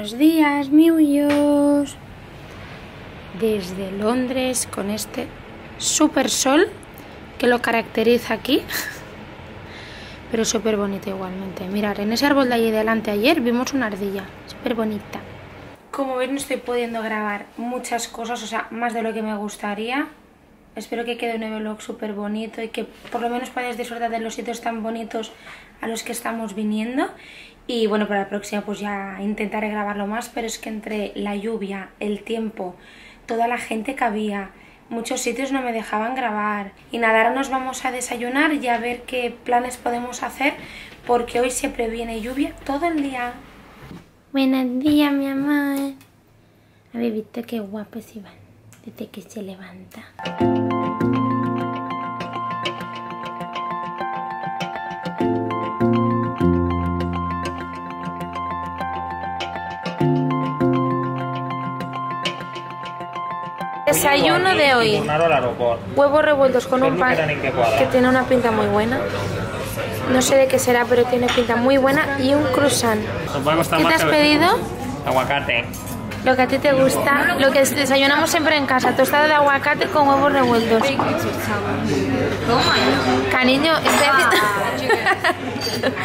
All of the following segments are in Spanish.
Buenos días, miuyos. Desde Londres con este super sol que lo caracteriza aquí. Pero súper bonito igualmente. Mirad, en ese árbol de allí delante ayer vimos una ardilla. Súper bonita. Como veis no estoy pudiendo grabar muchas cosas, o sea, más de lo que me gustaría. Espero que quede un vlog súper bonito y que por lo menos podáis disfrutar de los sitios tan bonitos a los que estamos viniendo. Y bueno, para la próxima pues ya intentaré grabarlo más, pero es que entre la lluvia, el tiempo, toda la gente que había, muchos sitios no me dejaban grabar. Y nada, ahora nos vamos a desayunar y a ver qué planes podemos hacer, porque hoy siempre viene lluvia todo el día. Buenos días, mi amor. Ver, viste qué guapos iban desde que se levanta. Desayuno de hoy. Huevos revueltos con un pan que tiene una pinta muy buena. No sé de qué será, pero tiene pinta muy buena. Y un croissant. ¿Qué te has pedido? Aguacate. Lo que a ti te gusta, lo que desayunamos siempre en casa, tostada de aguacate con huevos revueltos. Cariño, estoy haciendo-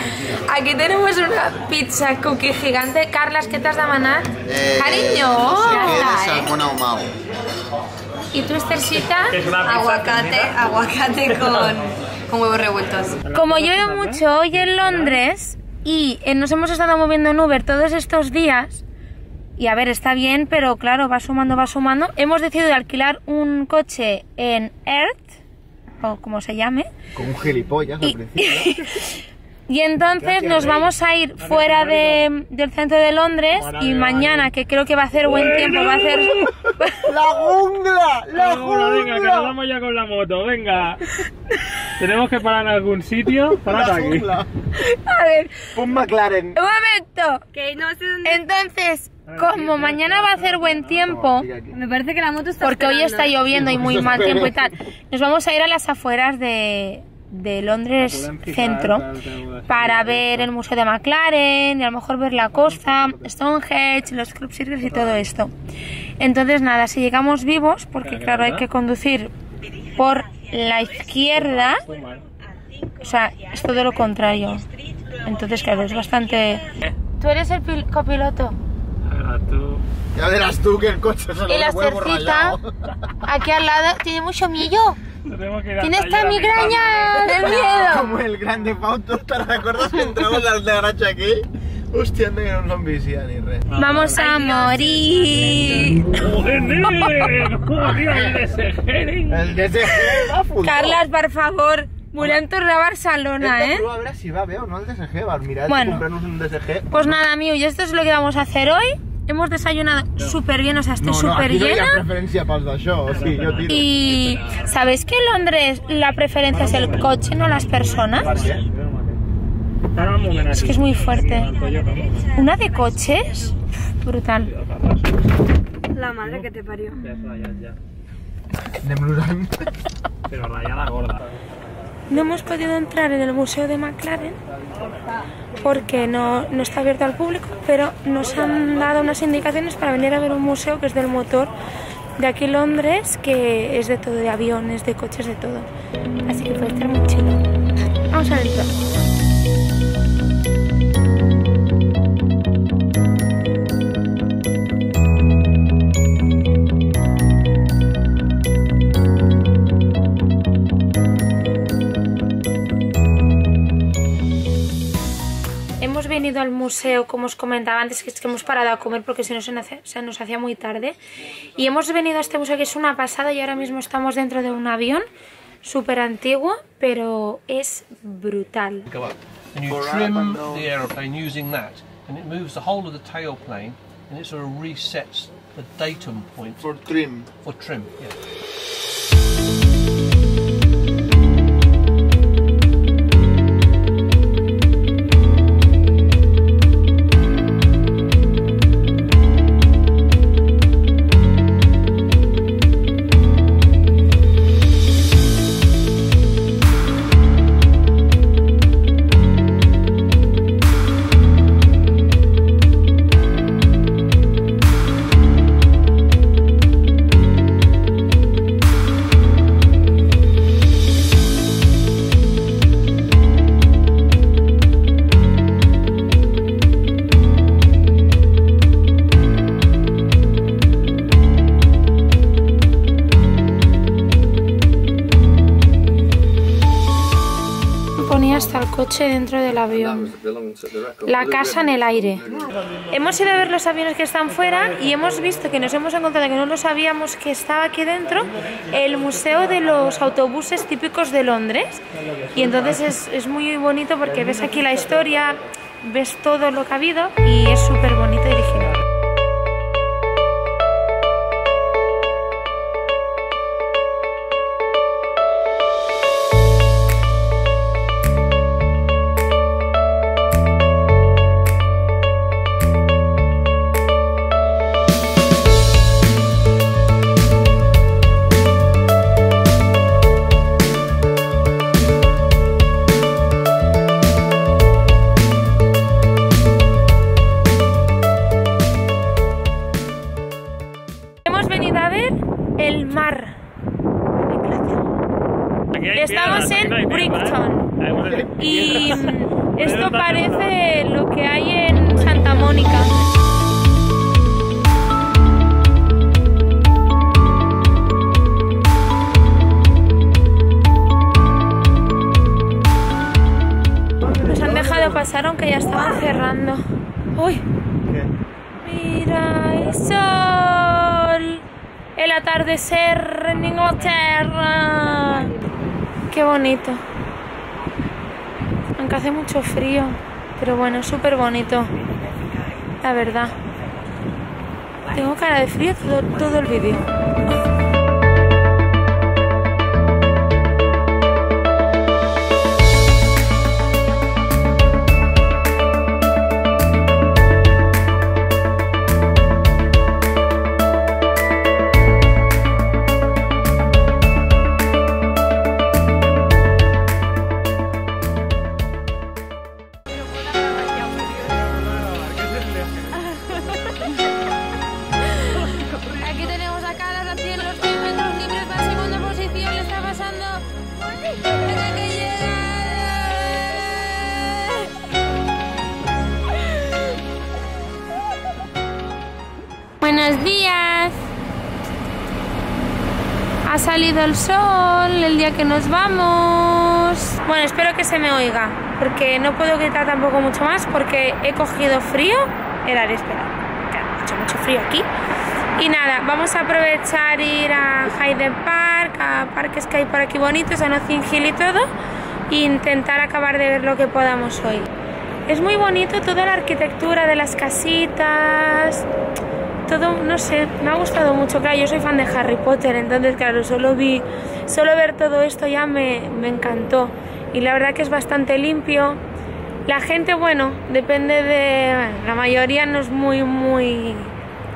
Aquí tenemos una pizza cookie gigante. Carlas, ¿qué te has de manar? Eh, Cariño. de salmón ahumado. ¿Y tú, Estercita? Aguacate, aguacate con, con huevos revueltos. Como llueve mucho hoy en Londres y eh, nos hemos estado moviendo en Uber todos estos días, y a ver, está bien, pero claro, va sumando, va sumando, hemos decidido alquilar un coche en Earth, o como se llame, Con un gilipollas Y- al principio. y entonces nos vamos a ir fuera de- del centro de Londres y mañana, que creo que va a hacer buen tiempo, va a hacer... ¡La jungla! ¡La Venga, venga, que nos jungla! vamos ya con la moto, venga. Tenemos que parar en algún sitio. Parad ¡La aquí. jungla! A ver, Un McLaren. un momento. Que no sé dónde. Entonces, como mañana va a hacer buen tiempo... Me parece que la moto está. porque hoy está lloviendo y muy mal tiempo y tal. Nos vamos a ir a las afueras de, de Londres centro para ver el museo de McLaren y a lo mejor ver la costa, Stonehenge, los Club Circles y todo esto. Entonces nada, si llegamos vivos, porque claro hay que conducir por la izquierda, o sea, es todo lo contrario. Entonces claro, es bastante... Tú eres el pil- copiloto. Ahora tú. Ya verás tú que el coche se lo Y la cercita, rayado. aquí al lado, tiene mucho ir Tiene esta migraña del miedo. Como el grande Fausto, ¿te recuerdas que entramos al de Garacha aquí? Hostia, anda que no son ni res. Vamos a morir. El de Sejering! El DSG. Carlas, por favor, volem tornar a Barcelona, Esta ¿eh? prueba a ver si va veo, no el DSG, va, mirad, Bueno. comprarnos un DSG. Pues nada, amigo, y esto es lo que vamos a hacer hoy. Hemos desayunado súper bien, o sea, estoy no, no, súper aquí no llena. preferència pels d'això, o sigui, jo tiro. Y ¿sabéis que en Londres la preferencia es el coche, no las personas? Es que es muy fuerte. Una de coches, brutal. La madre que te parió. L'usant. Pero rayada gorda. No hemos podido entrar en el Museo de McLaren porque no, no está abierto al público, pero nos han dado unas indicaciones para venir a ver un museo que es del motor de aquí Londres, que es de todo, de aviones, de coches, de todo. Así que puede estar muy chido. Vamos a Hemos venido al museo, como os comentaba antes, que es que hemos parado a comer porque si no se nos, hace- se nos hacía muy tarde. Y hemos venido a este museo que es una pasada y ahora mismo estamos dentro de un avión súper antiguo, pero es brutal. go up. And you trim the aeroplane using that, and it moves the whole of the tailplane, and it sort of resets the datum point For trim. for trim. Yeah. Coche dentro del avión. La casa en el aire. Hemos ido a ver los aviones que están fuera y hemos visto que nos hemos encontrado que no lo sabíamos que estaba aquí dentro el museo de los autobuses típicos de Londres. Y entonces es, es muy bonito porque ves aquí la historia, ves todo lo que ha habido y es súper bonito ya estaban cerrando. ¡Uy! Mira el sol, el atardecer en Inglaterra. Qué bonito. Aunque hace mucho frío, pero bueno, súper bonito. La verdad. Tengo cara de frío todo, todo el vídeo. Salido el sol el día que nos vamos. Bueno, espero que se me oiga, porque no puedo gritar tampoco mucho más porque he cogido frío. Era de esperar. Claro, hecho mucho frío aquí. Y nada, vamos a aprovechar ir a Hyde Park, a parques que hay por aquí bonitos, a Notting Hill y todo, e intentar acabar de ver lo que podamos hoy. Es muy bonito toda la arquitectura de las casitas, todo, no sé, me ha gustado mucho. Claro, yo soy fan de Harry Potter, entonces, claro, solo vi, solo ver todo esto ya me, me encantó. Y la verdad que es bastante limpio. La gente, bueno, depende de. la mayoría no es muy, muy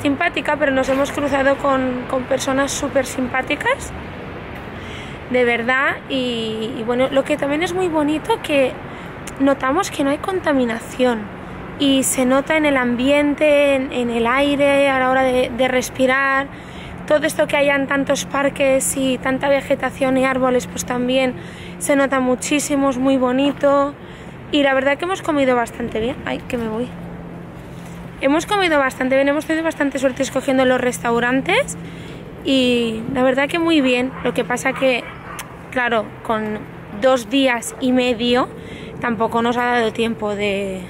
simpática, pero nos hemos cruzado con, con personas súper simpáticas, de verdad. Y, y bueno, lo que también es muy bonito que notamos que no hay contaminación y se nota en el ambiente, en, el aire, a la hora de, de respirar. Todo esto que hayan tantos parques y tanta vegetación y árboles, pues también se nota muchísimo, es muy bonito. Y la verdad que hemos comido bastante bien. Ay, que me voy. Hemos comido bastante bien, hemos tenido bastante suerte escogiendo los restaurantes y la verdad que muy bien. Lo que pasa que, claro, con dos días y medio tampoco nos ha dado tiempo de,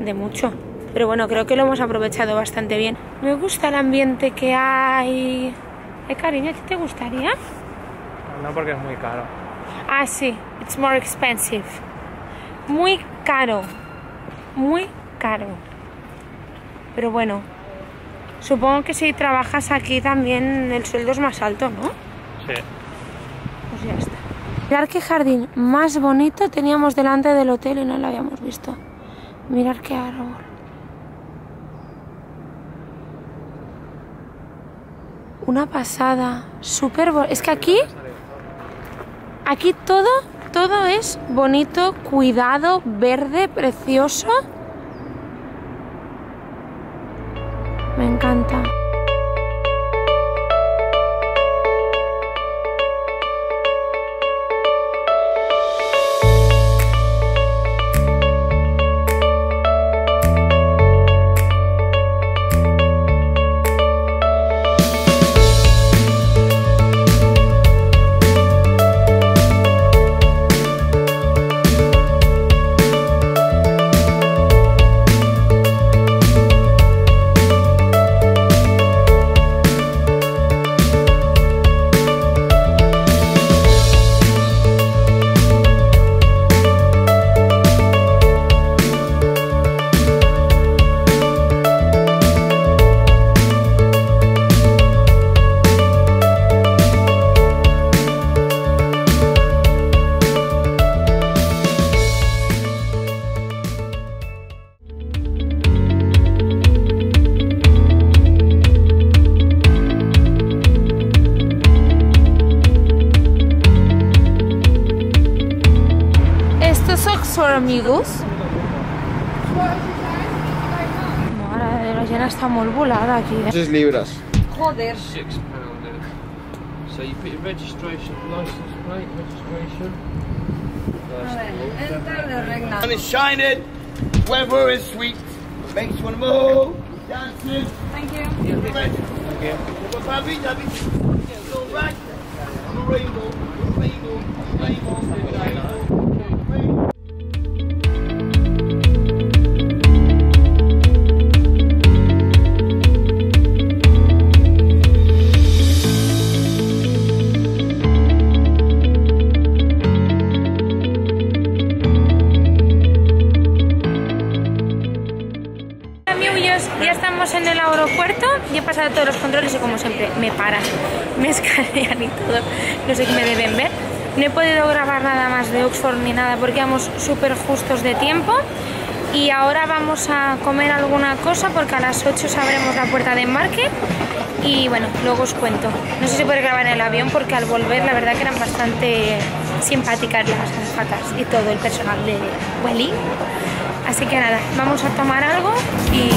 de mucho. Pero bueno, creo que lo hemos aprovechado bastante bien. Me gusta el ambiente que hay. Eh, cariño, ¿a ti te gustaría? No, porque es muy caro. Ah, sí, it's more expensive. Muy caro. Muy caro. Pero bueno, supongo que si trabajas aquí también el sueldo es más alto, ¿no? Sí. Pues ya está. Mirar qué jardín más bonito teníamos delante del hotel y no lo habíamos visto. Mirar qué árbol. Una pasada. Súper Es que aquí. Aquí todo, todo es bonito, cuidado, verde, precioso. Me encanta. Amigos. Mare, la gent està molt volada aquí. Eh? 6 libras. Joder. Six pound there. So you put your registration, license plate, registration. Enter the regla. sun is shining, weather is sweet, makes you wanna move, dancing. Thank you. Ya estamos en el aeropuerto y he pasado todos los controles y como siempre me paran, me escanean y todo. No sé qué me deben ver. No he podido grabar nada más de Oxford ni nada porque vamos súper justos de tiempo. Y ahora vamos a comer alguna cosa porque a las 8 sabremos la puerta de embarque. Y bueno, luego os cuento. No sé si puede grabar en el avión porque al volver la verdad que eran bastante simpáticas las azafatas y todo el personal de Welly. Así que nada, vamos a tomar algo y